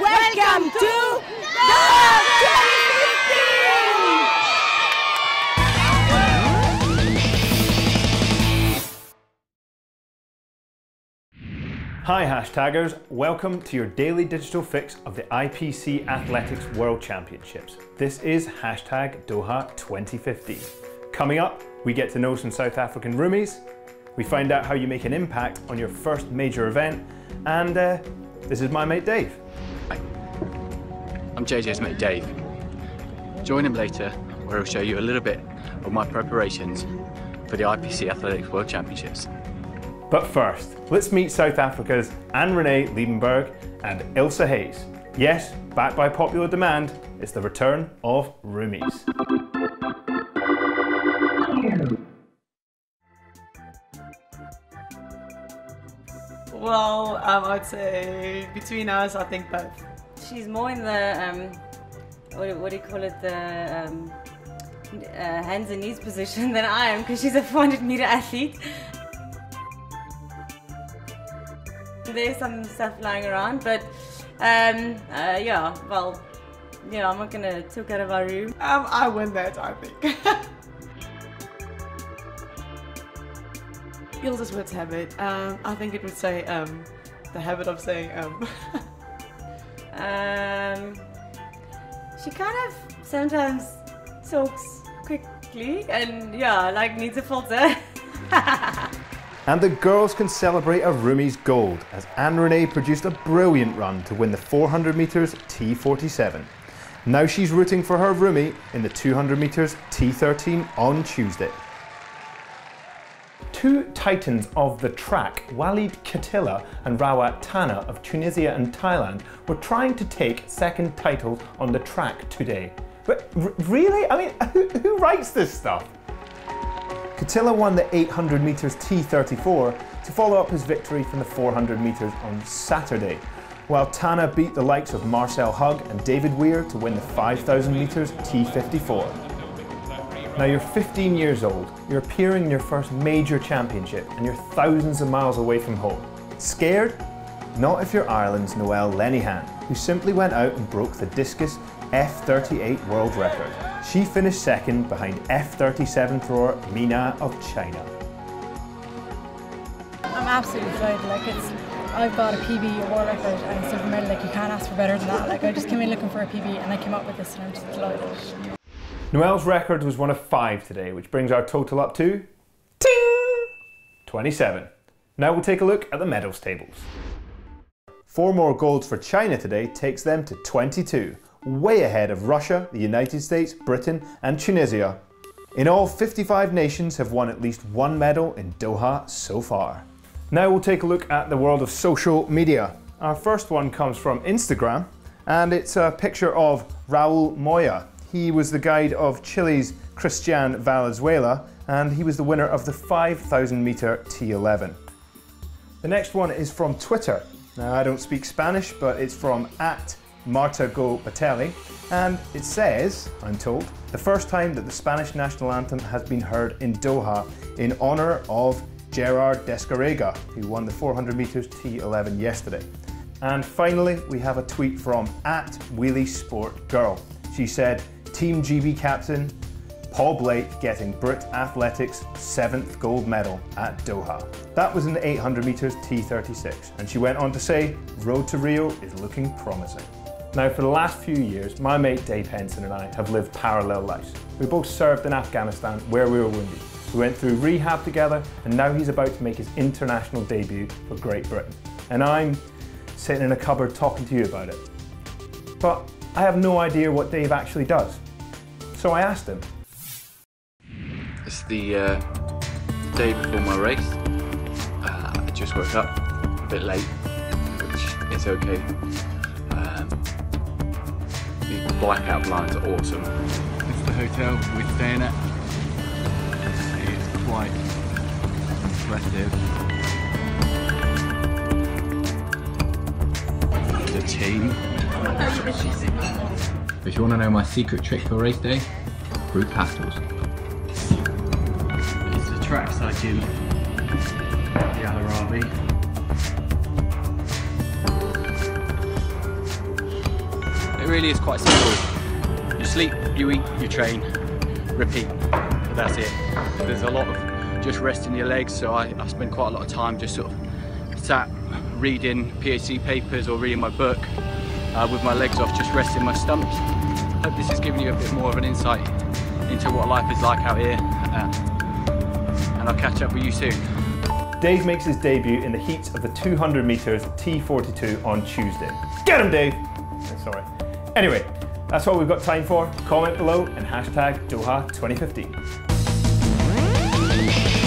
Welcome to Hi hashtaggers, welcome to your daily digital fix of the IPC Athletics World Championships. This is hashtag Doha 2015. Coming up, we get to know some South African roomies, we find out how you make an impact on your first major event, and uh, this is my mate Dave. Hi, I'm JJ's mate Dave. Join him later where he'll show you a little bit of my preparations for the IPC Athletics World Championships. But first, let's meet South Africa's Anrune Liebenberg and Ilse Hayes. Yes, backed by popular demand, it's the return of Roomies. Well, um, I'd say between us, I think both. She's more in the um, what, what do you call it? The um, uh, hands and knees position than I am because she's a 400 meter athlete. There's some stuff lying around, but um, uh, yeah, well, yeah, I'm not gonna talk out of our room. Um, I win that, I think. Ilse's words habit. Um, I think it would say um, the habit of saying um. Um, she kind of sometimes talks quickly and yeah, like needs a filter. And the girls can celebrate a Roomie's gold as Anrune produced a brilliant run to win the 400 metres T47. Now she's rooting for her roomie in the 200 metres T13 on Tuesday. Two titans of the track, Walid Ktila and Rawat Tana of Tunisia and Thailand, were trying to take second titles on the track today. But really? I mean, who, who writes this stuff? Ktila won the 800 metres T34 to follow up his victory from the 400 metres on Saturday, while Tana beat the likes of Marcel Hug and David Weir to win the 5,000 metres T54. Now you're 15 years old, you're appearing in your first major championship and you're thousands of miles away from home. Scared? Not if you're Ireland's Noelle Lenihan, who simply went out and broke the discus F38 world record. She finished second behind F37 thrower Mi Na of China. I'm absolutely delighted. Like it's, I've got a PB, a world record, and a silver medal. Like you can't ask for better than that. Like I just came in looking for a PB, and I came up with this, and I'm just delighted. Noelle's record was one of five today, which brings our total up to ting, 27. Now we'll take a look at the medals tables. Four more golds for China today takes them to 22, way ahead of Russia, the United States, Britain and Tunisia. In all, 55 nations have won at least one medal in Doha so far. Now we'll take a look at the world of social media. Our first one comes from Instagram and it's a picture of Raul Moya, he was the guide of Chile's Cristian Valenzuela and he was the winner of the 5,000 meter T11. The next one is from Twitter. Now I don't speak Spanish, but it's from at Marta Go Batelli, and it says, I'm told, the first time that the Spanish national anthem has been heard in Doha in honour of Gerard Descarrega, who won the 400 metres T11 yesterday. And finally, we have a tweet from at Wheelie Sport Girl. She said, Team GB captain Paul Blake getting Brit Athletics' seventh gold medal at Doha. That was in the 800 metres T36, and she went on to say, Road to Rio is looking promising. Now, for the last few years, my mate Dave Henson and I have lived parallel lives. We both served in Afghanistan where we were wounded. We went through rehab together, and now he's about to make his international debut for Great Britain. And I'm sitting in a cupboard talking to you about it. But I have no idea what Dave actually does. So I asked him. It's the uh, day before my race. Uh, I just woke up a bit late, which is okay. Um, the blackout blinds are awesome. It's the hotel we're staying at. It's quite impressive. The team. If you want to know my secret trick for race day, group pastels. It's the trackside gym, the Al It really is quite simple. You sleep, you eat, you train, repeat. But that's it. There's a lot of just resting your legs, so I, I spend quite a lot of time just sort of sat reading PhD papers or reading my book uh, with my legs off, just resting my stumps. Hope this has given you a bit more of an insight into what life is like out here. Uh, and I'll catch up with you soon. Dave makes his debut in the heats of the 200 metres T42 on Tuesday. Get him, Dave! Sorry. Anyway, that's all we've got time for. Comment below and hashtag Doha 2015.